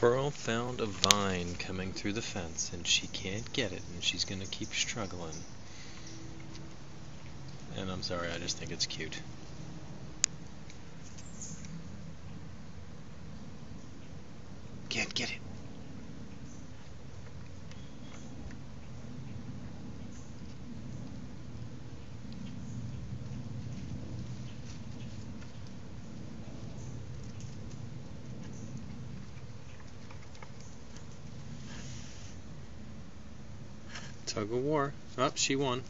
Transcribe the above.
Pearl found a vine coming through the fence and she can't get it and she's gonna keep struggling. And I'm sorry, I just think it's cute. Can't get it. Tug of war. Oh, she won.